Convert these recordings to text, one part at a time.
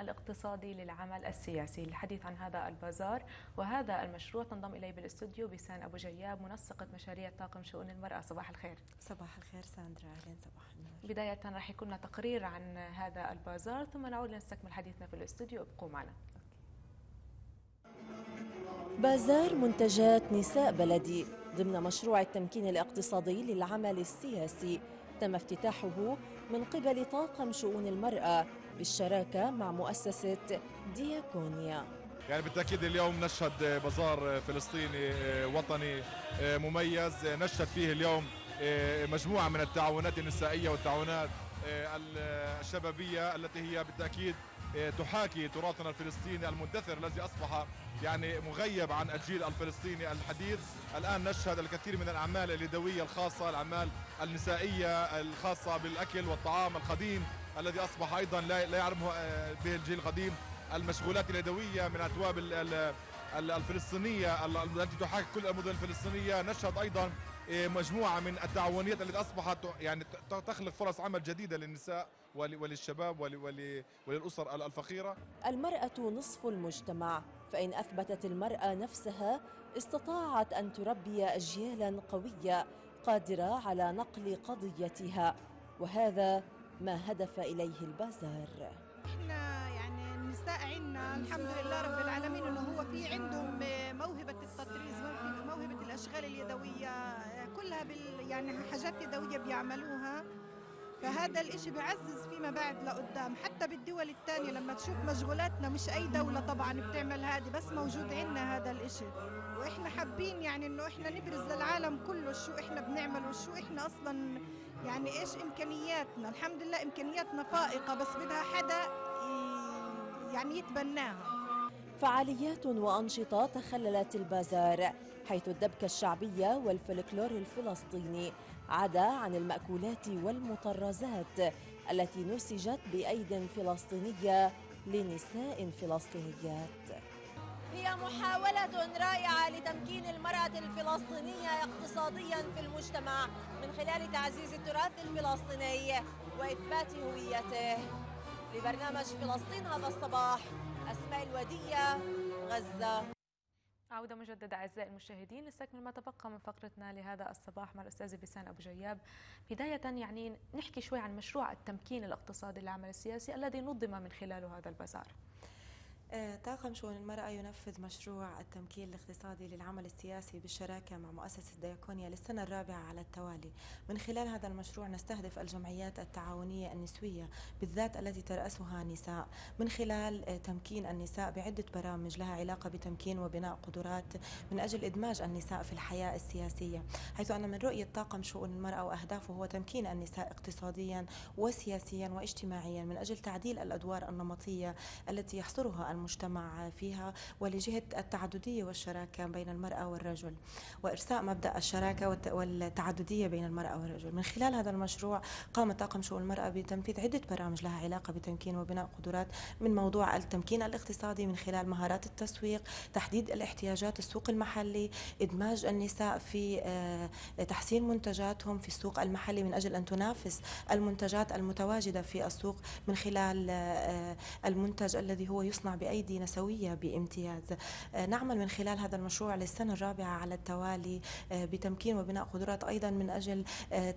الاقتصادي للعمل السياسي. للحديث عن هذا البازار وهذا المشروع تنضم إلي بالاستوديو بسان أبو جياب منسقة مشاريع طاقم شؤون المرأة. صباح الخير. صباح الخير ساندرا. أهلا صباح النور. بداية راح يكون لنا تقرير عن هذا البازار ثم نعود لنستكمل حديثنا في الاستوديو. ابقوا معنا. بازار منتجات نساء بلدي ضمن مشروع التمكين الاقتصادي للعمل السياسي تم افتتاحه من قبل طاقم شؤون المرأة. بالشراكة مع مؤسسة دياكونيا. يعني بالتأكيد اليوم نشهد بازار فلسطيني وطني مميز. نشهد فيه اليوم مجموعة من التعاونات النسائية والتعاونات الشبابية التي هي بالتأكيد تحاكي تراثنا الفلسطيني المندثر الذي أصبح يعني مغيب عن الجيل الفلسطيني الحديث. الآن نشهد الكثير من الأعمال اليدوية الخاصة الأعمال النسائية الخاصة بالأكل والطعام القديم الذي أصبح أيضا لا يعرفه به الجيل القديم المشغولات اليدوية من أتواب الفلسطينية التي تحاكي كل المدن الفلسطينية. نشهد أيضا مجموعة من التعاونيات التي أصبحت يعني تخلق فرص عمل جديدة للنساء وللشباب وللأسر الفقيرة. المرأة نصف المجتمع. فإن أثبتت المرأة نفسها استطاعت أن تربي أجيالا قوية قادرة على نقل قضيتها. وهذا ما هدف إليه البازار. إحنا يعني النساء عندنا الحمد لله رب العالمين إنه هو في عندهم موهبة التطريز موهبة الأشغال اليدوية كلها بال يعني حاجات يدوية بيعملوها. فهذا الإشي بعزز فيما بعد لقدام. حتى بالدول الثانية لما تشوف مشغولاتنا مش أي دولة طبعا بتعمل هذه بس موجود عندنا هذا الإشي. وإحنا حابين يعني إنه إحنا نبرز للعالم كله شو إحنا بنعمل وشو إحنا أصلا يعني إيش إمكانياتنا؟ الحمد لله إمكانياتنا فائقة بس بدها حدا يعني يتبناها. فعاليات وأنشطة تخللت البازار حيث الدبكة الشعبية والفلكلور الفلسطيني عدا عن المأكولات والمطرزات التي نسجت بأيد فلسطينية لنساء فلسطينيات. هي محاولة رائعة لتمكين المرأة الفلسطينية اقتصاديا في المجتمع من خلال تعزيز التراث الفلسطيني وإثبات هويته. لبرنامج فلسطين هذا الصباح أسماء الودية غزة. عودة مجددة أعزائي المشاهدين نستكمل ما تبقى من فقرتنا لهذا الصباح مع الأستاذة بسان أبو جياب. بداية يعني نحكي شوي عن مشروع التمكين الاقتصادي للعمل السياسي الذي نظم من خلاله هذا البازار. طاقم شؤون المرأة ينفذ مشروع التمكين الاقتصادي للعمل السياسي بالشراكة مع مؤسسة دياكونيا للسنة الرابعة على التوالي. من خلال هذا المشروع نستهدف الجمعيات التعاونية النسوية بالذات التي ترأسها نساء. من خلال تمكين النساء بعدة برامج لها علاقة بتمكين وبناء قدرات من أجل إدماج النساء في الحياة السياسية. حيث أن من رؤية طاقم شؤون المرأة وأهدافه هو تمكين النساء اقتصاديا وسياسيا واجتماعيا من أجل تعديل الأدوار النمطية التي يحصرها المجتمع فيها ولجهة التعددية والشراكة بين المرأة والرجل وإرساء مبدأ الشراكة والتعددية بين المرأة والرجل. من خلال هذا المشروع قام طاقم شؤون المرأة بتنفيذ عدة برامج لها علاقة بتمكين وبناء قدرات من موضوع التمكين الاقتصادي من خلال مهارات التسويق تحديد الاحتياجات السوق المحلي إدماج النساء في تحسين منتجاتهم في السوق المحلي من أجل أن تنافس المنتجات المتواجدة في السوق من خلال المنتج الذي هو يصنع بأيدي نسوية بامتياز. نعمل من خلال هذا المشروع للسنة الرابعة على التوالي بتمكين وبناء قدرات أيضا من أجل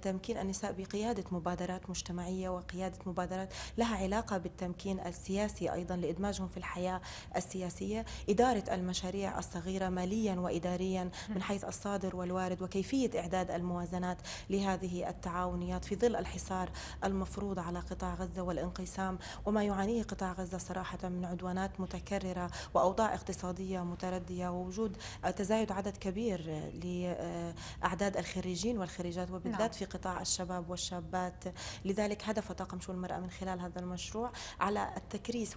تمكين النساء بقيادة مبادرات مجتمعية وقيادة مبادرات لها علاقة بالتمكين السياسي أيضا لإدماجهم في الحياة السياسية. إدارة المشاريع الصغيرة ماليا وإداريا من حيث الصادر والوارد وكيفية إعداد الموازنات لهذه التعاونيات في ظل الحصار المفروض على قطاع غزة والانقسام وما يعانيه قطاع غزة صراحة من عدوانات متكررة وأوضاع اقتصادية متردية ووجود تزايد عدد كبير لأعداد الخريجين والخريجات وبالذات نعم. في قطاع الشباب والشابات. لذلك هدف طاقم شؤون المرأة من خلال هذا المشروع على التكريس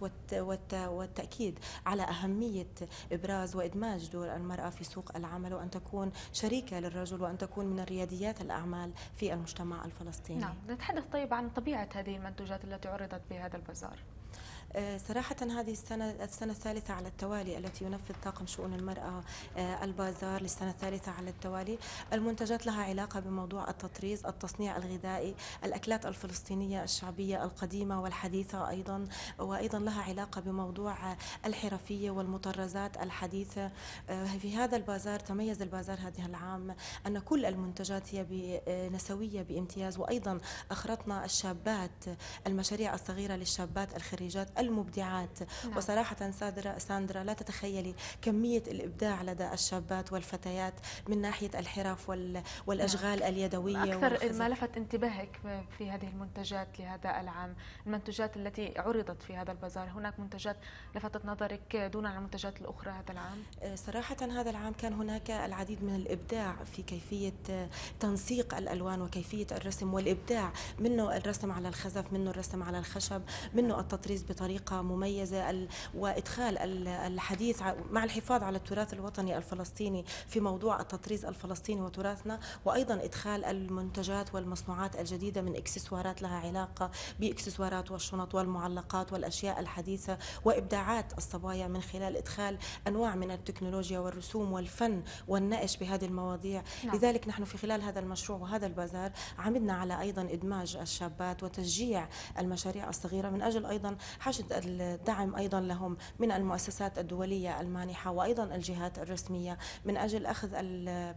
والتأكيد على أهمية إبراز وإدماج دور المرأة في سوق العمل وأن تكون شريكة للرجل وأن تكون من الرياديات الأعمال في المجتمع الفلسطيني. نعم. نتحدث طيب عن طبيعة هذه المنتوجات التي عرضت بهذا البازار. صراحة هذه السنة السنة الثالثة على التوالي التي ينفذ طاقم شؤون المرأة آه، البازار للسنة الثالثة على التوالي. المنتجات لها علاقة بموضوع التطريز التصنيع الغذائي الأكلات الفلسطينية الشعبية القديمة والحديثة أيضا وأيضا لها علاقة بموضوع الحرفية والمطرزات الحديثة. في هذا البازار تميز البازار هذه العام أن كل المنتجات هي نسوية بامتياز. وأيضا أخرطنا الشابات المشاريع الصغيرة للشابات الخريجات المبدعات نعم. وصراحة ساندرا, ساندرا لا تتخيلي كمية الإبداع لدى الشابات والفتيات من ناحية الحرف والأشغال نعم. اليدوية أكثر ما لفت انتباهك في هذه المنتجات لهذا العام المنتجات التي عرضت في هذا البازار هناك منتجات لفتت نظرك دون عن المنتجات الأخرى هذا العام آه، صراحة هذا العام كان هناك العديد من الإبداع في كيفية تنسيق الألوان وكيفية الرسم والإبداع منه الرسم على الخزف منه الرسم على الخشب منه التطريز بطريقة مميزة وإدخال الحديث مع الحفاظ على التراث الوطني الفلسطيني في موضوع التطريز الفلسطيني وتراثنا وأيضا إدخال المنتجات والمصنوعات الجديدة من إكسسوارات لها علاقة بإكسسوارات والشنط والمعلقات والأشياء الحديثة وإبداعات الصبايا من خلال إدخال أنواع من التكنولوجيا والرسوم والفن والنقش بهذه المواضيع نعم. لذلك نحن في خلال هذا المشروع وهذا البازار عمدنا على أيضا إدماج الشابات وتشجيع المشاريع الصغيرة من أجل أيضا حشد الدعم أيضا لهم من المؤسسات الدولية المانحة وأيضا الجهات الرسمية. من أجل أخذ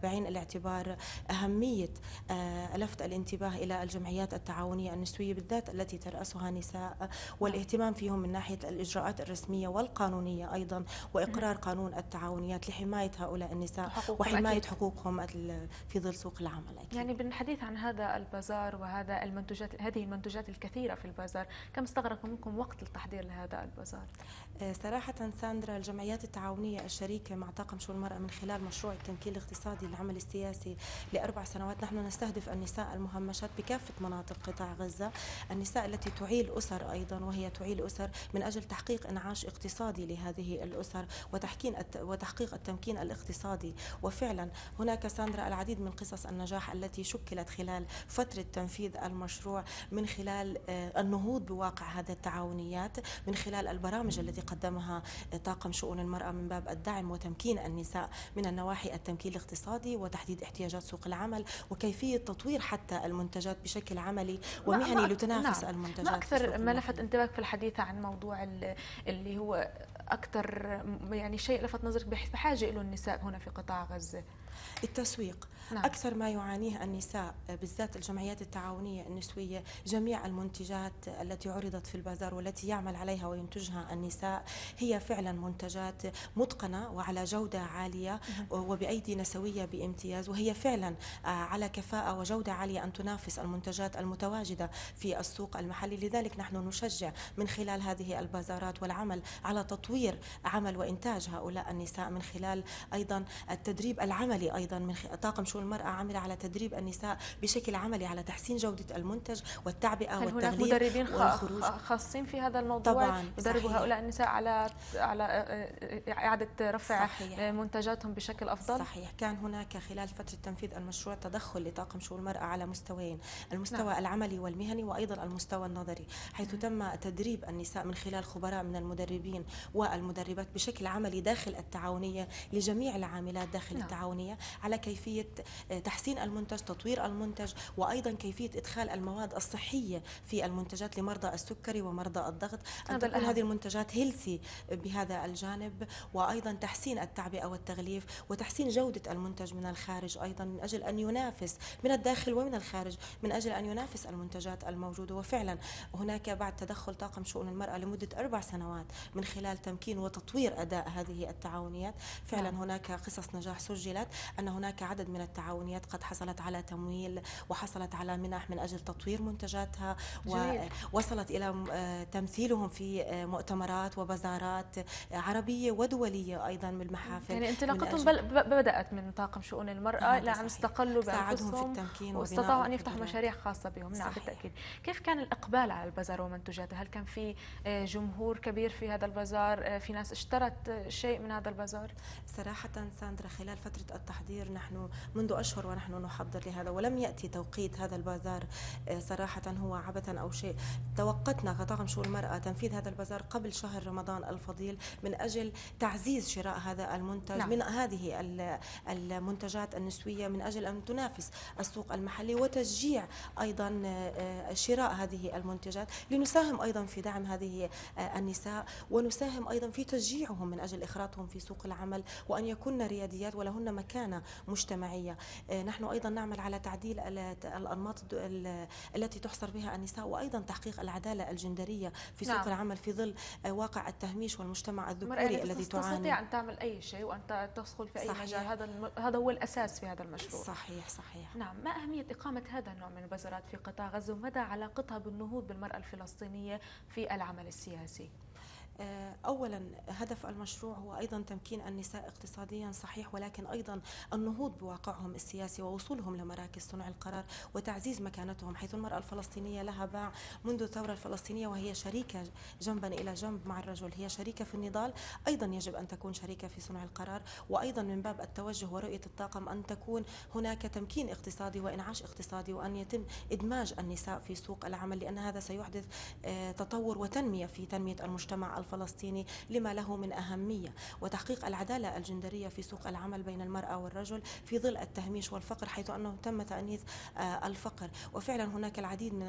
بعين الاعتبار أهمية آه، لفت الانتباه إلى الجمعيات التعاونية النسوية بالذات التي ترأسها نساء والاهتمام فيهم من ناحية الإجراءات الرسمية والقانونية أيضا وإقرار قانون التعاونيات لحماية هؤلاء النساء وحماية حقوقهم في ظل سوق العمل أكيد. يعني بالحديث عن هذا البازار وهذا المنتجات هذه المنتجات الكثيرة في البازار كم استغرق منكم وقت التحضير لهذا البازار؟ آه، صراحة ساندرا الجمعيات التعاونية الشريكة مع طاقم شؤون المرأة من خلال مشروع التمكين الاقتصادي للعمل السياسي لأربع سنوات نحن نستهدف النساء المهمشات بكافة مناطق قطاع غزة. النساء التي تعيل أسر أيضا وهي تعيل أسر من أجل تحقيق إنعاش اقتصادي لهذه الأسر وتحكين وتحقيق التمكين الاقتصادي. وفعلا هناك ساندرا العديد من قصص النجاح التي شكلت خلال فترة تنفيذ المشروع من خلال آه، النهوض بواقع هذه التعاونيات. من خلال البرامج التي قدمها طاقم شؤون المرأة من باب الدعم وتمكين النساء من النواحي التمكين الاقتصادي وتحديد احتياجات سوق العمل وكيفية تطوير حتى المنتجات بشكل عملي ومهني لتنافس نعم. المنتجات ما أكثر ما لفت انتباهك في الحديث عن موضوع اللي هو أكثر يعني شيء لفت نظرك بحاجة له النساء هنا في قطاع غزة؟ التسويق. نعم. أكثر ما يعانيه النساء بالذات الجمعيات التعاونية النسوية جميع المنتجات التي عرضت في البازار والتي يعمل عليها وينتجها النساء هي فعلا منتجات متقنة وعلى جودة عالية وبأيدي نسوية بامتياز وهي فعلا آه، على كفاءة وجودة عالية أن تنافس المنتجات المتواجدة في السوق المحلي لذلك نحن نشجع من خلال هذه البازارات والعمل على تطوير عمل وإنتاج هؤلاء النساء من خلال أيضا التدريب العملي أيضا من طاقم شؤون المرأة عمل على تدريب النساء بشكل عملي على تحسين جودة المنتج والتعبئة هل والتغليف هناك مدربين والخروج خاصين في هذا الموضوع طبعا يدربوا هؤلاء النساء على على آه، آه، إعادة رفع صحيح. منتجاتهم بشكل أفضل صحيح كان هناك خلال فترة تنفيذ المشروع تدخل لطاقم شؤون المرأة على مستويين المستوى نعم. العملي والمهني وأيضا المستوى النظري حيث تم تدريب النساء من خلال خبراء من المدربين والمدربات بشكل عملي داخل التعاونية لجميع العاملات داخل نعم. التعاونية على كيفية آه، تحسين المنتج تطوير المنتج وأيضا كيفية إدخال المواد الصحية في المنتجات لمرضى السكري ومرضى الضغط. أن تكون هذه المنتجات healthy بهذا الجانب وأيضا تحسين التعبئة والتغليف وتحسين جودة المنتج من الخارج أيضا من أجل أن ينافس من الداخل ومن الخارج من أجل أن ينافس المنتجات الموجودة. وفعلا هناك بعد تدخل طاقم شؤون المرأة لمدة أربع سنوات من خلال تمكين وتطوير أداء هذه التعاونيات. فعلا نعم. هناك قصص نجاح سجلت أن هناك عدد من التعاونيات قد حصلت على تمويل وحصلت على منح من أجل تطوير منتجاتها ووصلت إلى آه، تمثيلهم في آه، مؤتمرات وبازارات عربية ودولية أيضا من المحافل يعني انطلاقتهم بدأت من طاقم شؤون المرأة إلى أن استقلوا بأنفسهم في التمكين واستطاعوا أن يفتحوا مشاريع خاصة بهم. نعم بالتأكيد. كيف كان الإقبال على البازار ومنتجاته؟ هل كان في آه، جمهور كبير في هذا البازار؟ في ناس اشترت شيء من هذا البازار؟ صراحة ساندرا خلال فترة التحضير نحن منذ أشهر ونحن نحضر لهذا ولم يأتي توقيت هذا البازار آه، صراحة هو عبثا أو شيء. توقتنا كطاقم شؤون المرأة تنفيذ هذا البازار قبل شهر رمضان الفضيل من أجل تعزيز شراء هذا المنتج نعم. من هذه المنتجات النسوية من أجل أن تنافس السوق المحلي وتشجيع أيضا آه، شراء هذه المنتجات. لنساهم أيضا في دعم هذه آه، النساء ونساهم أيضا في تشجيعهم من أجل إخراجهم في سوق العمل وأن يكون رياديات ولهن مكانة مجتمعية. آه، نحن أيضا نعمل على تعديل الأنماط التي تحصر بها النساء وأيضا تحقيق العدالة الجندرية في سوق نعم. العمل في ظل واقع التهميش والمجتمع الذكوري الذي تعاني. تستطيع أن تعمل أي شيء وأن تدخل في أي صحيح. مجال. هذا هذا هو الأساس في هذا المشروع. صحيح صحيح. نعم. ما أهمية إقامة هذا النوع من البازارات في قطاع غزة؟ ومدى علاقتها بالنهوض بالمرأة الفلسطينية في العمل السياسي؟ آه، اولا هدف المشروع هو أيضا تمكين النساء اقتصاديا صحيح ولكن أيضا النهوض بواقعهم السياسي ووصولهم لمراكز صنع القرار وتعزيز مكانتهم حيث المرأة الفلسطينية لها باع منذ الثورة الفلسطينية وهي شريكة جنبا إلى جنب مع الرجل هي شريكة في النضال أيضا يجب أن تكون شريكة في صنع القرار وأيضا من باب التوجه ورؤية الطاقم أن تكون هناك تمكين اقتصادي وإنعاش اقتصادي وأن يتم إدماج النساء في سوق العمل لأن هذا سيحدث آه، تطور وتنمية في تنمية المجتمع الفلسطيني. لما له من أهمية وتحقيق العدالة الجندرية في سوق العمل بين المرأة والرجل في ظل التهميش والفقر حيث أنه تم تأنيث آه، الفقر. وفعلا هناك العديد من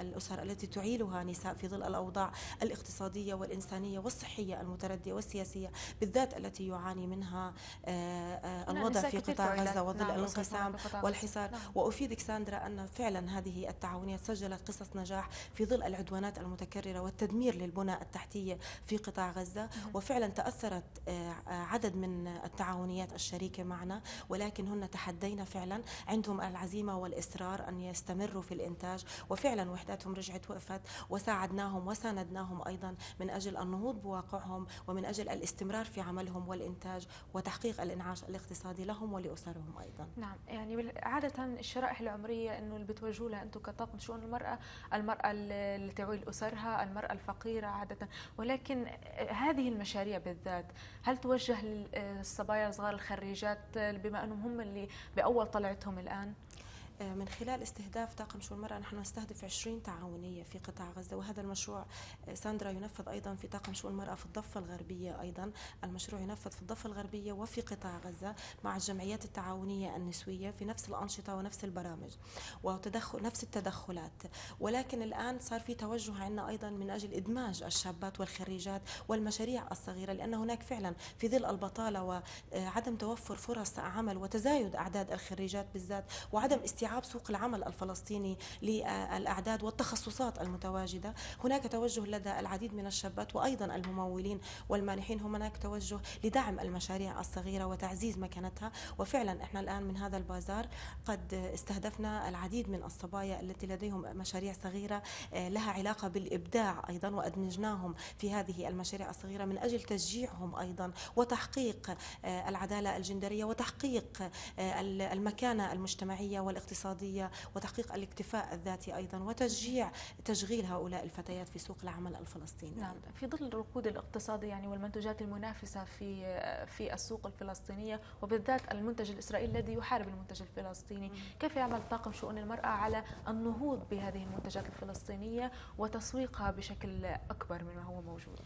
الأسر التي تعيلها نساء في ظل الأوضاع الاقتصادية والإنسانية والصحية المتردية والسياسية بالذات التي يعاني منها آه، آه، الوضع في قطاع غزة وظل نعم الانقسام والحصار. نعم. وأفيدك ساندرا أن فعلا هذه التعاونيات سجلت قصص نجاح في ظل العدوانات المتكررة والتدمير للبنى التحتية في قطاع غزة وفعلا تأثرت آه، عدد من التعاونيات الشريكة معنا ولكن هن تحدينا فعلا. عندهم العزيمة والإصرار أن يستمروا في الإنتاج وفعلا وحداتهم رجعت وقفت وساعدناهم وساندناهم أيضا من أجل النهوض بواقعهم ومن أجل الاستمرار في عملهم والإنتاج وتحقيق الإنعاش الاقتصادي لهم ولأسرهم أيضا. نعم يعني عادة الشرائح العمرية أنه اللي بتوجهوا لها أنتم كطاقم شؤون المرأة؟ المرأة اللي تعول أسرها المرأة الفقيرة عادة. ولكن هذه المشاريع بالذات هل توجه للصبايا الصغار الخريجات بما أنهم هم اللي بأول طلعتهم الآن؟ آه، من خلال استهداف طاقم شؤون المرأة نحن نستهدف 20 تعاونية في قطاع غزة وهذا المشروع آه، ساندرا ينفذ أيضا في طاقم شؤون المرأة في الضفة الغربية أيضا. المشروع ينفذ في الضفة الغربية وفي قطاع غزة مع الجمعيات التعاونية النسوية في نفس الأنشطة ونفس البرامج وتدخل نفس التدخلات. ولكن الآن صار في توجه عندنا أيضا من أجل إدماج الشابات والخريجات والمشاريع الصغيرة لأن هناك فعلا في ظل البطالة وعدم توفر فرص عمل وتزايد أعداد الخريجات بالذات وعدم استيعاب استيعاب سوق العمل الفلسطيني للأعداد والتخصصات المتواجدة. هناك توجه لدى العديد من الشابات وأيضا الممولين والمانحين هناك توجه لدعم المشاريع الصغيرة وتعزيز مكانتها. وفعلا إحنا الآن من هذا البازار قد استهدفنا العديد من الصبايا التي لديهم مشاريع صغيرة آه، لها علاقة بالإبداع أيضا وأدمجناهم في هذه المشاريع الصغيرة من أجل تشجيعهم أيضا وتحقيق آه، العدالة الجندرية وتحقيق آه، المكانة المجتمعية والإقتصادية الاقتصادية وتحقيق الاكتفاء الذاتي أيضا وتشجيع تشغيل هؤلاء الفتيات في سوق العمل الفلسطيني. نعم في ظل الركود الاقتصادي يعني والمنتجات المنافسة في في السوق الفلسطينية وبالذات المنتج الإسرائيلي الذي يحارب المنتج الفلسطيني كيف يعمل طاقم شؤون المرأة على النهوض بهذه المنتجات الفلسطينية وتسويقها بشكل أكبر مما هو موجود؟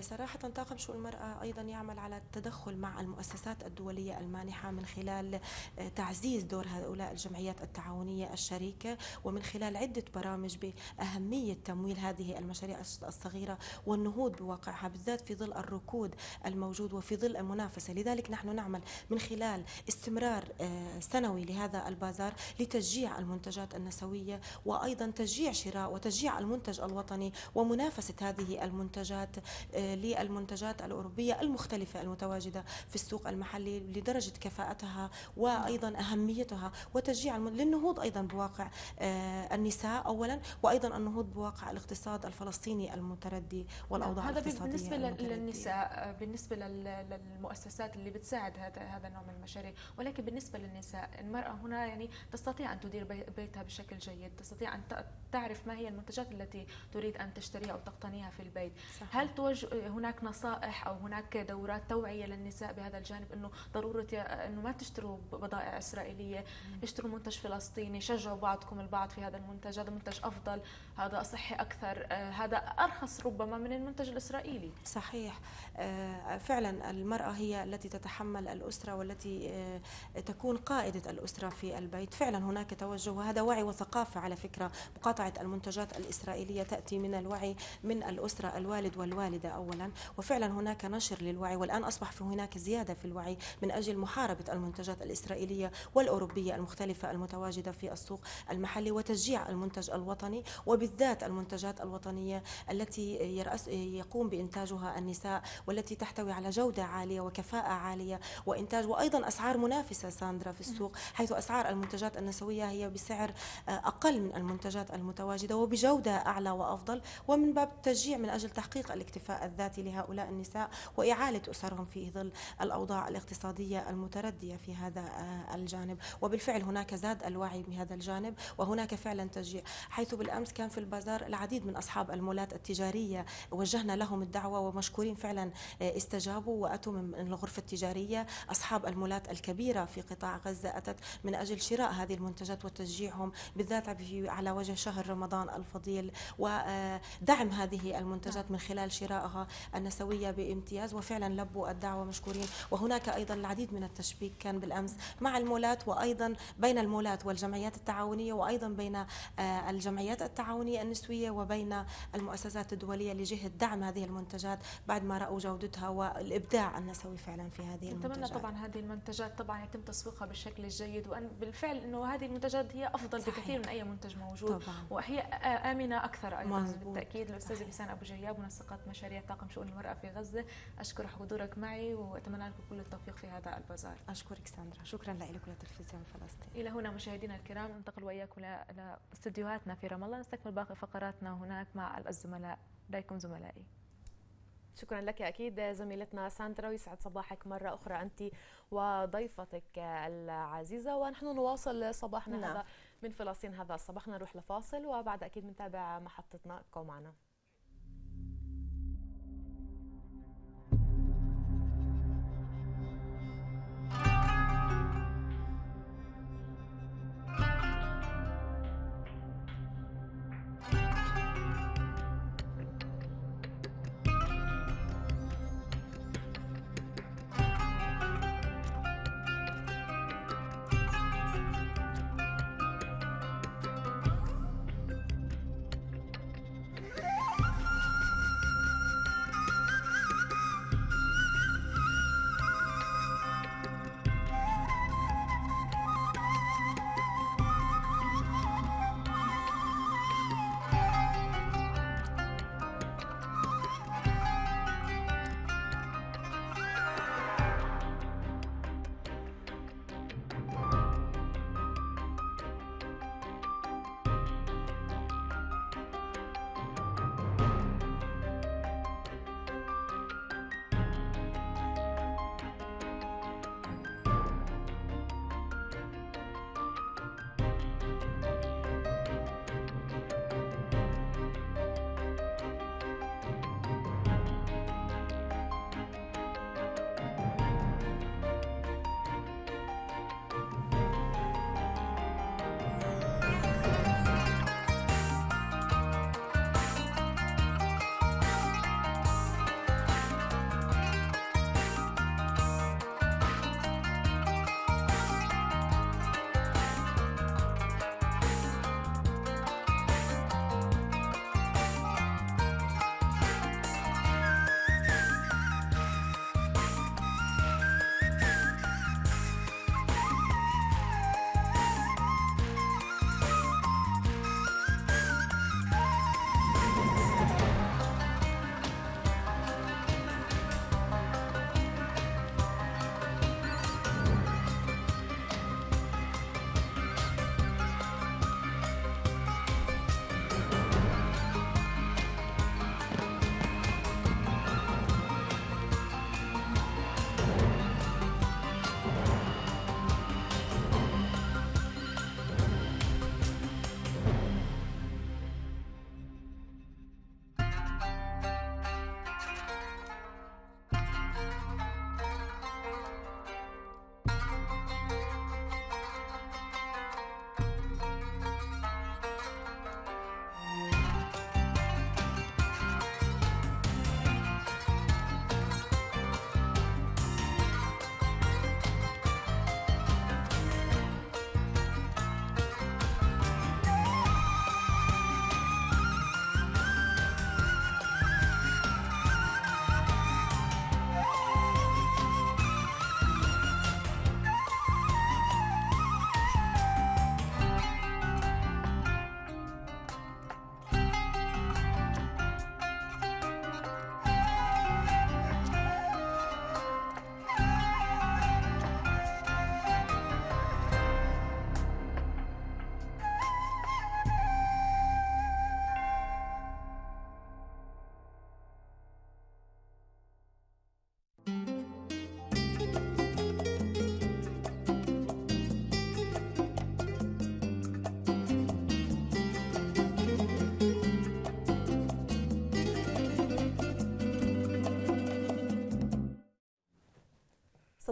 صراحة طاقم شؤون المرأة أيضا يعمل على التدخل مع المؤسسات الدولية المانحة من خلال آه، تعزيز دور هؤلاء الجمعيات التعاونية الشريكة ومن خلال عدة برامج بأهمية تمويل هذه المشاريع الصغيرة والنهوض بواقعها بالذات في ظل الركود الموجود وفي ظل المنافسة. لذلك نحن نعمل من خلال استمرار آه، سنوي لهذا البازار لتشجيع المنتجات النسوية وأيضا تشجيع شراء وتشجيع المنتج الوطني ومنافسة هذه المنتجات آه، للمنتجات الأوروبية المختلفة المتواجدة في السوق المحلي لدرجة كفاءتها وأيضا أهميتها وتشجيع للنهوض أيضا بواقع آه، النساء أولا وأيضا النهوض بواقع الاقتصاد الفلسطيني المتردي والأوضاع هذا الاقتصادية بالنسبة للنساء بالنسبة للمؤسسات اللي بتساعد هذا هذا النوع من المشاريع ولكن بالنسبة للنساء المرأة هنا يعني تستطيع أن تدير بيتها بشكل جيد تستطيع أن تعرف ما هي المنتجات التي تريد أن تشتريها أو تقتنيها في البيت صح. هل توجه هناك نصائح أو هناك دورات توعية للنساء بهذا الجانب إنه ضرورة إنه ما تشتروا بضائع إسرائيلية اشتروا منتج فلسطيني شجعوا بعضكم البعض في هذا المنتج هذا منتج أفضل هذا صحي أكثر آه، هذا أرخص ربما من المنتج الإسرائيلي. صحيح. آه، فعلا المرأة هي التي تتحمل الأسرة والتي آه، تكون قائدة الأسرة في البيت. فعلا هناك توجه وهذا وعي وثقافة على فكرة. مقاطعة المنتجات الإسرائيلية تأتي من الوعي من الأسرة الوالد والوالدة اولا. وفعلا هناك نشر للوعي والآن أصبح في هناك زيادة في الوعي من أجل محاربة المنتجات الإسرائيلية والأوروبية المختلفة المتواجدة في السوق المحلي وتشجيع المنتج الوطني وبالذات المنتجات الوطنية التي يرأس يقوم بإنتاجها النساء والتي تحتوي على جودة عالية وكفاءة عالية وإنتاج وأيضا أسعار منافسة ساندرا في السوق حيث أسعار المنتجات النسوية هي بسعر أقل من المنتجات المتواجدة وبجودة أعلى وأفضل. ومن باب التشجيع من أجل تحقيق الاكتفاء الذاتي لهؤلاء النساء وإعالة أسرهم في ظل الأوضاع الاقتصادية المتردية في هذا آه، الجانب. وبالفعل هناك زاد الوعي بهذا الجانب وهناك فعلا تشجيع حيث بالأمس كان في البازار العديد من أصحاب المولات التجارية وجهنا لهم الدعوة ومشكورين فعلا آه، استجابوا وأتوا من الغرفة التجارية. أصحاب المولات الكبيرة في قطاع غزة أتت من أجل شراء هذه المنتجات وتشجيعهم بالذات على وجه شهر رمضان الفضيل. ودعم هذه المنتجات من خلال شرائها النسويه بامتياز وفعلا لبوا الدعوة مشكورين وهناك أيضا العديد من التشبيك كان بالأمس مع المولات وأيضا بين المولات والجمعيات التعاونية وأيضا بين آه، الجمعيات التعاونية النسوية وبين المؤسسات الدولية لجهة دعم هذه المنتجات بعد ما رأوا جودتها والإبداع النسوي فعلا في هذه المنتجات. نتمنى طبعا هذه المنتجات طبعا يتم تسويقها بالشكل الجيد وأن بالفعل إنه هذه المنتجات هي أفضل صحيح. بكثير من أي منتج موجود طبعا. وهي آمنة أكثر أيضا مزبوط. بالتأكيد الأستاذة بيسان أبو جياب منسقة مشاريع طاقم شؤون المرأة في غزة. اشكر حضورك معي وأتمنى لكم كل التوفيق في هذا البازار. أشكرك ساندرا. شكرا لك ولتلفزيون فلسطين. إلى هنا مشاهدينا الكرام ننتقل وإياكم لاستديوهاتنا في رام الله نستكمل باقي فقراتنا هناك مع الزملاء. إليكم زملائي. شكرا لك أكيد زميلتنا ساندرا ويسعد صباحك مرة أخرى أنت وضيفتك العزيزة. ونحن نواصل صباحنا نعم. هذا من فلسطين. هذا الصباح نروح لفاصل وبعد أكيد بنتابع محطتنا. ابقوا معنا.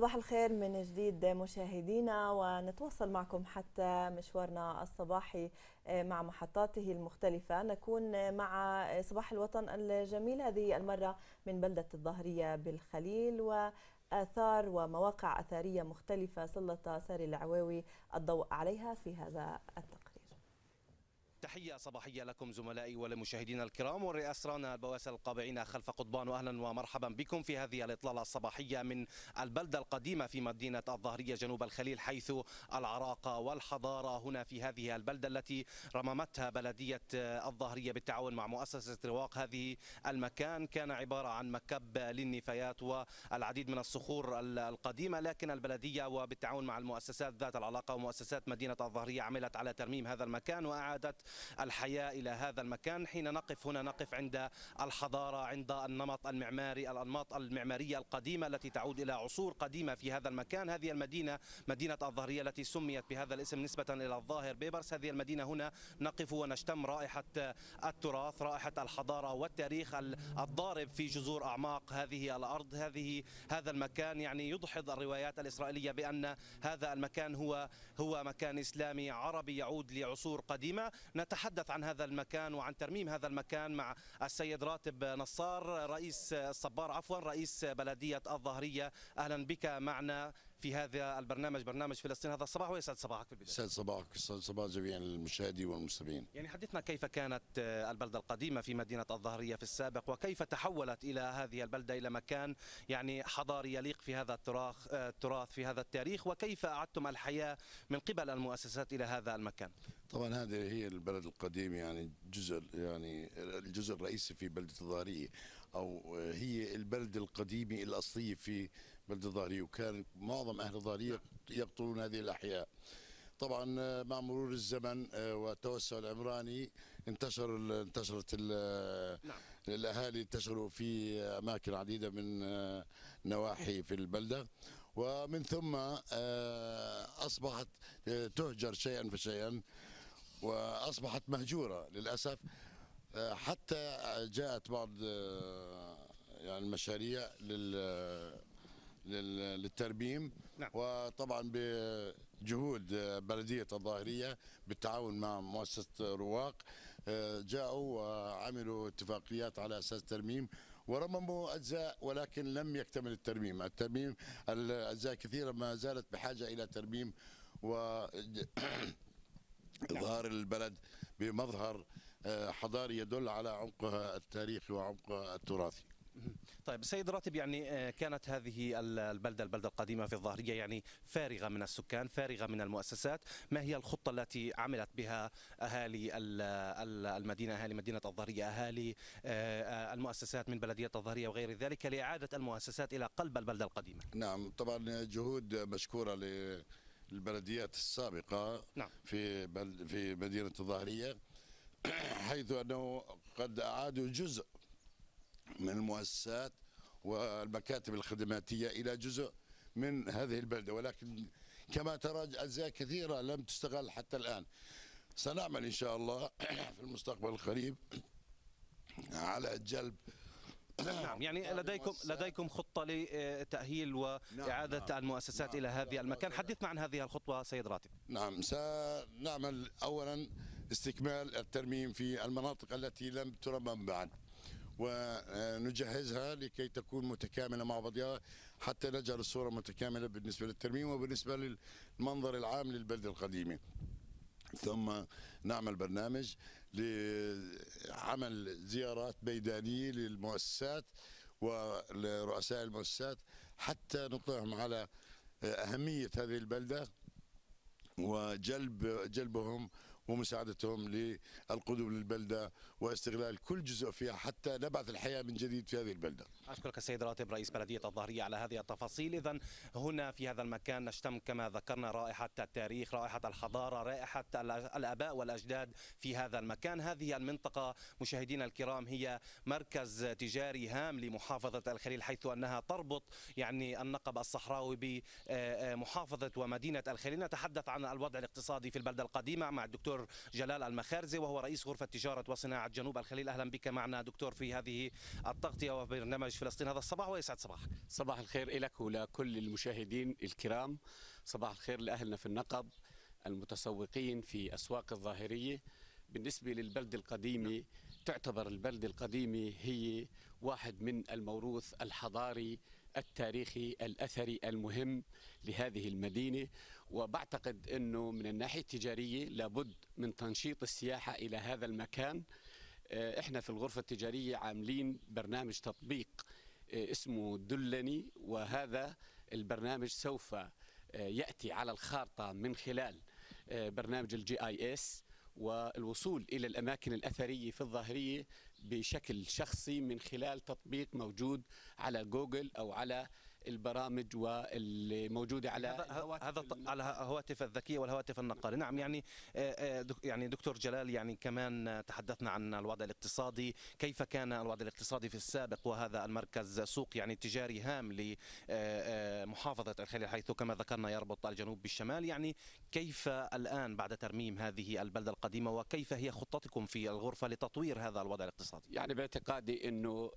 صباح الخير من جديد مشاهدينا ونتواصل معكم حتى مشوارنا الصباحي آه، مع محطاته المختلفة. نكون مع صباح الوطن الجميل. هذه المرة من بلدة الظهرية بالخليل وآثار ومواقع أثرية مختلفة سلط ساري العواوي الضوء عليها في هذا التقرير. تحية صباحية لكم زملائي ولمشاهدينا الكرام والرئاسران البواسل القابعين خلف قضبان وأهلا ومرحبا بكم في هذه الإطلالة الصباحية من البلدة القديمة في مدينة الظهرية جنوب الخليل حيث العراقة والحضارة هنا في هذه البلدة التي رممتها بلدية الظهرية بالتعاون مع مؤسسة رواق. هذه المكان كان عبارة عن مكب للنفايات والعديد من الصخور القديمة لكن البلدية وبالتعاون مع المؤسسات ذات العلاقة ومؤسسات مدينة الظهرية عملت على ترميم هذا المكان وأعادت الحياة إلى هذا المكان. حين نقف هنا نقف عند الحضارة عند النمط المعماري الأنماط المعمارية القديمة التي تعود إلى عصور قديمة في هذا المكان. هذه المدينة مدينة الظهرية التي سميت بهذا الاسم نسبة إلى الظاهر بيبرس. هذه المدينة هنا نقف ونشتم رائحة التراث رائحة الحضارة والتاريخ الضارب في جذور أعماق هذه الأرض. هذه هذا المكان يعني يدحض الروايات الإسرائيلية بأن هذا المكان هو هو مكان إسلامي عربي يعود لعصور قديمة. نتحدث عن هذا المكان وعن ترميم هذا المكان مع السيد راتب نصار رئيس الصبار عفوا رئيس بلدية الظهرية. أهلا بك معنا في هذا البرنامج برنامج فلسطين. هذا الصباح ويسعد صباحك في البداية. سعد صباحك سعد صباح جميع المشاهدين والمستمعين. يعني حدثنا كيف كانت البلدة القديمة في مدينة الظهرية في السابق وكيف تحولت إلى هذه البلدة إلى مكان يعني حضاري يليق في هذا التراث التراث في هذا التاريخ وكيف أعدتم الحياة من قبل المؤسسات إلى هذا المكان؟ طبعا هذه هي البلد القديم يعني جزء يعني الجزء الرئيسي في بلدة الظهرية أو هي البلد القديمة الأصلية في بلدة الظهرية وكان معظم أهل الظهرية يقطنون هذه الأحياء. طبعا مع مرور الزمن والتوسع العمراني انتشر انتشرت نعم. الأهالي انتشروا في أماكن عديدة من نواحي في البلدة. ومن ثم أصبحت تهجر شيئا فشيئا وأصبحت مهجورة للأسف. حتى جاءت بعض يعني المشاريع لل للترميم. نعم. وطبعا بجهود بلدية الظاهرية بالتعاون مع مؤسسة رواق جاءوا وعملوا اتفاقيات على أساس ترميم. ورمموا أجزاء ولكن لم يكتمل الترميم، الترميم الأجزاء كثيرة ما زالت بحاجة إلى ترميم. و إظهار البلد بمظهر حضاري يدل على عمقها التاريخي وعمقها التراثي. طيب سيد راتب يعني كانت هذه البلدة البلدة القديمة في الظاهرية يعني فارغة من السكان فارغة من المؤسسات ما هي الخطة التي عملت بها أهالي المدينة أهالي مدينة الظاهرية أهالي المؤسسات من بلدية الظاهرية وغير ذلك لإعادة المؤسسات إلى قلب البلدة القديمة نعم طبعا جهود مشكورة للبلديات السابقة نعم. في بل في مدينة الظاهرية حيث أنه قد أعادوا جزء من المؤسسات والمكاتب الخدماتية إلى جزء من هذه البلدة. ولكن كما ترى أجزاء كثيرة لم تستغل حتى الآن. سنعمل إن شاء الله في المستقبل القريب على جلب نعم يعني لديكم لديكم خطة لتأهيل وإعادة نعم المؤسسات نعم إلى هذه المكان. حدثنا عن هذه الخطوة سيد راتب. نعم سنعمل أولا استكمال الترميم في المناطق التي لم ترمم بعد. ونجهزها لكي تكون متكاملة مع بعضها حتى نجعل الصورة متكاملة بالنسبة للترميم وبالنسبة للمنظر العام للبلده القديمة. ثم نعمل برنامج لعمل زيارات ميدانية للمؤسسات ولرؤساء المؤسسات حتى نطلعهم على أهمية هذه البلدة وجلب جلبهم ومساعدتهم للقدوم للبلدة واستغلال كل جزء فيها حتى نبعث الحياة من جديد في هذه البلدة. أشكرك السيد راتب رئيس بلدية الظهرية على هذه التفاصيل، اذا هنا في هذا المكان نشتم كما ذكرنا رائحة التاريخ، رائحة الحضارة، رائحة الآباء والأجداد في هذا المكان، هذه المنطقة مشاهدينا الكرام هي مركز تجاري هام لمحافظة الخليل حيث أنها تربط يعني النقب الصحراوي بمحافظة ومدينة الخليل، نتحدث عن الوضع الاقتصادي في البلدة القديمة مع الدكتور جلال المخارزي وهو رئيس غرفة تجارة وصناعة جنوب الخليل، أهلا بك معنا دكتور في هذه التغطية وبرنامج فلسطين. هذا الصباح ويسعد صباحك. صباح الخير لك ولكل المشاهدين الكرام. صباح الخير لأهلنا في النقب المتسوقين في أسواق الظاهرية. بالنسبة للبلد القديمة تعتبر البلد القديمة هي واحد من الموروث الحضاري التاريخي الأثري المهم لهذه المدينة. وبعتقد أنه من الناحية التجارية لابد من تنشيط السياحة إلى هذا المكان. إحنا في الغرفة التجارية عاملين برنامج تطبيق آه، اسمه دلني وهذا البرنامج سوف آه، يأتي على الخارطة من خلال برنامج ال GIS والوصول إلى الأماكن الأثرية في الظاهرية بشكل شخصي من خلال تطبيق موجود على جوجل أو على البرامج والموجودة على هذا هذا على الهواتف الذكية والهواتف النقالة. نعم يعني آه، آه، يعني دكتور جلال يعني كمان تحدثنا عن الوضع الاقتصادي. كيف كان الوضع الاقتصادي في السابق وهذا المركز سوق يعني تجاري هام لمحافظه آه، الخليل حيث كما ذكرنا يربط الجنوب بالشمال. يعني كيف الآن بعد ترميم هذه البلدة القديمة وكيف هي خطتكم في الغرفة لتطوير هذا الوضع الاقتصادي؟ يعني باعتقادي إنه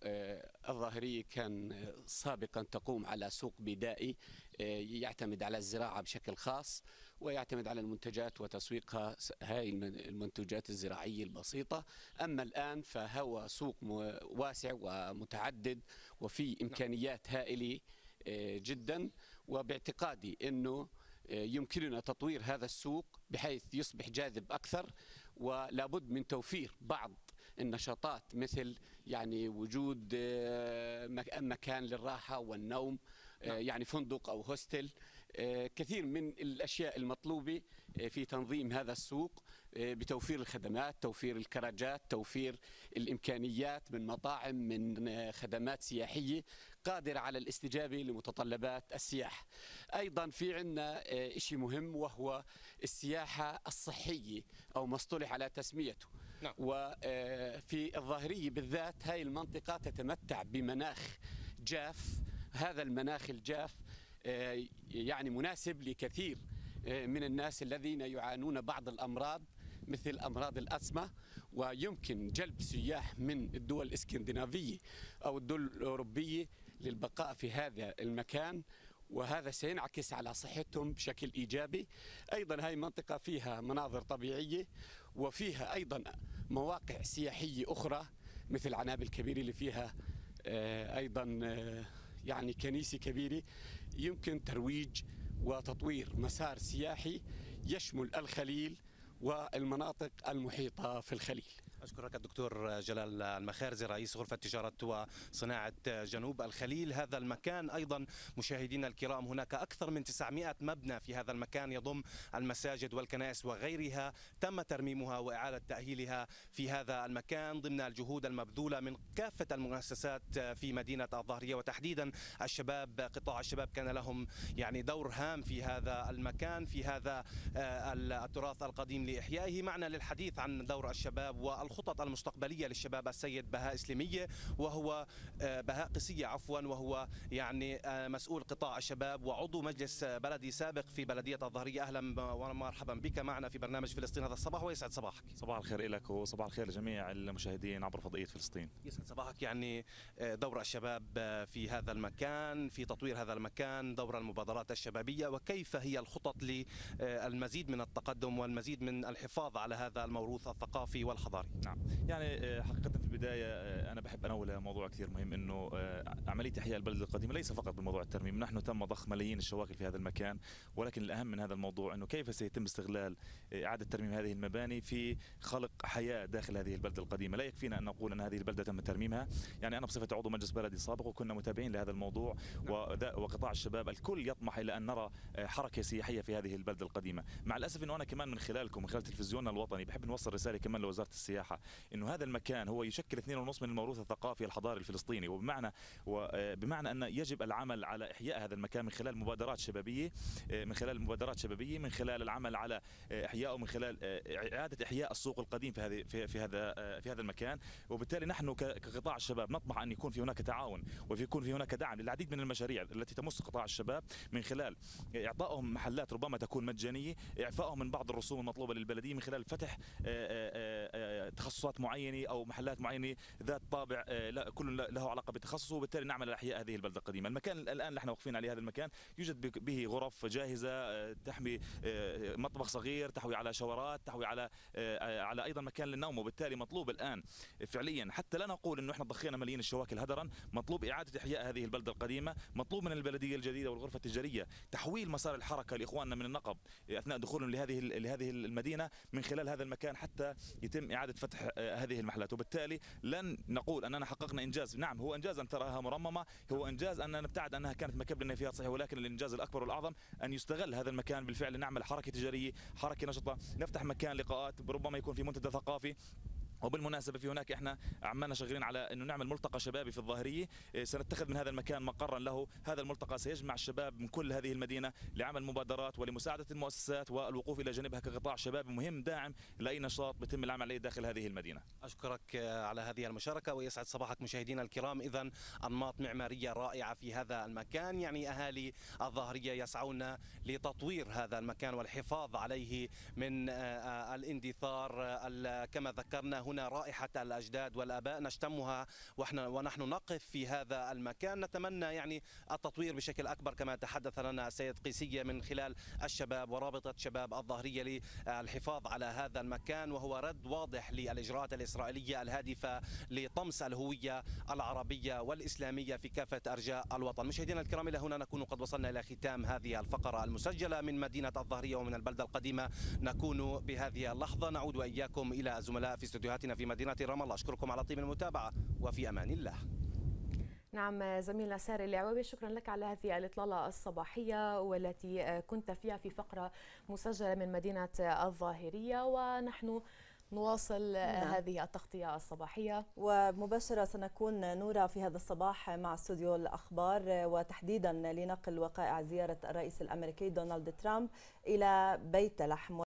الظاهرية كان سابقا تقوم على سوق بدائي آه، يعتمد على الزراعة بشكل خاص ويعتمد على المنتجات وتسويقها هاي المنتجات الزراعية البسيطة. أما الآن فهو سوق واسع ومتعدد وفي إمكانيات هائلة آه، جدا. وباعتقادي أنه آه، يمكننا تطوير هذا السوق بحيث يصبح جاذب أكثر ولابد من توفير بعض النشاطات مثل يعني وجود آه، مكان للراحة والنوم آه، نعم. يعني فندق أو هوستل آه، كثير من الأشياء المطلوبة في تنظيم هذا السوق بتوفير الخدمات توفير الكراجات توفير الإمكانيات من مطاعم من خدمات سياحية قادرة على الاستجابة لمتطلبات السياحة أيضا في عندنا شيء مهم وهو السياحة الصحية أو ما اصطلح على تسميته نعم. وفي الظاهرية بالذات هاي المنطقة تتمتع بمناخ جاف. هذا المناخ الجاف آه، يعني مناسب لكثير آه، من الناس الذين يعانون بعض الأمراض مثل أمراض الأسمة ويمكن جلب سياح من الدول الإسكندنافية أو الدول الأوروبية للبقاء في هذا المكان. وهذا سينعكس على صحتهم بشكل إيجابي. أيضا هاي منطقة فيها مناظر طبيعية وفيها أيضا مواقع سياحية أخرى مثل عنابل كبيرة اللي فيها آه، أيضا آه، يعني كنيسة كبيرة. يمكن ترويج وتطوير مسار سياحي يشمل الخليل والمناطق المحيطة في الخليل. أشكرك الدكتور جلال المخارزي رئيس غرفة تجارة وصناعة جنوب الخليل. هذا المكان أيضا مشاهدينا الكرام هناك أكثر من 900 مبنى في هذا المكان يضم المساجد والكنائس وغيرها. تم ترميمها وإعادة تأهيلها في هذا المكان ضمن الجهود المبذولة من كافة المؤسسات في مدينة الظاهرية وتحديدا الشباب قطاع الشباب كان لهم يعني دور هام في هذا المكان في هذا آه، التراث القديم لإحيائه. معنا للحديث عن دور الشباب والخ الخطط المستقبلية للشباب السيد بهاء إسلامية وهو آه، بهاء قسية عفوا وهو يعني آه، مسؤول قطاع الشباب وعضو مجلس بلدي سابق في بلدية الظهرية. أهلا ومرحبا بك معنا في برنامج فلسطين هذا الصباح. ويسعد صباحك. صباح الخير لك وصباح الخير لجميع المشاهدين عبر فضائية فلسطين. يسعد صباحك. يعني آه، دور الشباب في هذا المكان في تطوير هذا المكان دور المبادرات الشبابية وكيف هي الخطط للمزيد من التقدم والمزيد من الحفاظ على هذا الموروث الثقافي والحضاري. نعم. يعني آه، حقيقة في البداية آه، أنا بحب أنوه موضوع كثير مهم أنه آه، عملية إحياء البلد القديمة ليس فقط بموضوع الترميم. نحن تم ضخ ملايين الشواكل في هذا المكان ولكن الأهم من هذا الموضوع أنه كيف سيتم استغلال إعادة ترميم هذه المباني في خلق حياة داخل هذه البلدة القديمة. لا يكفينا أن نقول أن هذه البلدة تم ترميمها. يعني أنا بصفة عضو مجلس بلدي سابق وكنا متابعين لهذا الموضوع نعم. وقطاع الشباب الكل يطمح إلى أن نرى حركة سياحية في هذه البلدة القديمة. مع الأسف أنه أنا كمان من خلالكم من خلال تلفزيوننا الوطني بحب نوصل رسالة كمان لوزارة السياحة أنه هذا المكان هو يشكل 2.5 من الموروث الثقافي الحضاري الفلسطيني وبمعنى وبمعنى أن يجب العمل على إحياء هذا المكان من خلال مبادرات شبابية من خلال مبادرات شبابية من خلال العمل على احيائه من خلال إعادة إحياء السوق القديم في هذه في, في هذا في هذا المكان. وبالتالي نحن كقطاع الشباب نطمح أن يكون في هناك تعاون ويكون في هناك دعم للعديد من المشاريع التي تمس قطاع الشباب من خلال إعطائهم محلات ربما تكون مجانية إعفائهم من بعض الرسوم المطلوبة للبلدية من خلال فتح تخصصات معينة أو محلات معينة ذات طابع آه، كل له علاقة بتخصصه وبالتالي نعمل على احياء هذه البلدة القديمة. المكان الآن اللي إحنا واقفين عليه هذا المكان يوجد به غرف جاهزة تحمي مطبخ صغير تحوي على شاورات تحوي على على أيضا مكان للنوم وبالتالي مطلوب الآن فعليا. حتى لا نقول إنه إحنا ضخينا مليين الشواكل هدرا مطلوب إعادة إحياء هذه البلدة القديمة مطلوب من البلدية الجديدة والغرفة التجارية تحويل مسار الحركة لإخواننا من النقب أثناء دخولهم لهذه لهذه المدينة من خلال هذا المكان حتى يتم إعادة فتح آه، هذه المحلات. وبالتالي لن نقول أننا حققنا إنجاز. نعم هو إنجاز أن تراها مرممة. هو إنجاز ان نبتعد أنها كانت مكب فيها صحيح ولكن الإنجاز الأكبر والأعظم أن يستغل هذا المكان بالفعل. نعمل حركة تجارية حركة نشطة نفتح مكان لقاءات ربما يكون في منتدى ثقافي. وبالمناسبة في هناك إحنا عمالنا شغالين على إنه نعمل ملتقى شبابي في الظاهرية إيه، سنتخذ من هذا المكان مقرا له. هذا الملتقى سيجمع الشباب من كل هذه المدينة لعمل مبادرات ولمساعدة المؤسسات والوقوف إلى جانبها كقطاع شبابي مهم داعم لأي نشاط بتم العمل عليه داخل هذه المدينة. أشكرك على هذه المشاركة ويسعد صباحك مشاهدينا الكرام. إذا أنماط معمارية رائعة في هذا المكان يعني أهالي الظاهرية يسعون لتطوير هذا المكان والحفاظ عليه من آه، آه، الاندثار كما ذكرنا هنا رائحة الأجداد والآباء نشتمها وإحنا ونحن نقف في هذا المكان. نتمنى يعني التطوير بشكل أكبر كما تحدث لنا السيد قيسية من خلال الشباب ورابطة شباب الظهرية للحفاظ على هذا المكان وهو رد واضح للإجراءات الإسرائيلية الهادفة لطمس الهوية العربية والإسلامية في كافة أرجاء الوطن. مشاهدينا الكرام إلى هنا نكون. قد وصلنا إلى ختام هذه الفقرة المسجلة من مدينة الظهرية ومن البلدة القديمة. نكون بهذه اللحظة. نعود وإياكم إلى الزملاء في استديوهاتنا في مدينة رام الله. أشكركم على طيب المتابعة وفي أمان الله. نعم زميلنا ساري العوابي شكرا لك على هذه الإطلالة الصباحية والتي كنت فيها في فقرة مسجلة من مدينة الظاهرية. ونحن نواصل نعم. هذه التغطية الصباحية. ومباشرة سنكون نورا في هذا الصباح مع استوديو الأخبار وتحديدا لنقل وقائع زيارة الرئيس الأمريكي دونالد ترامب إلى بيت لحم.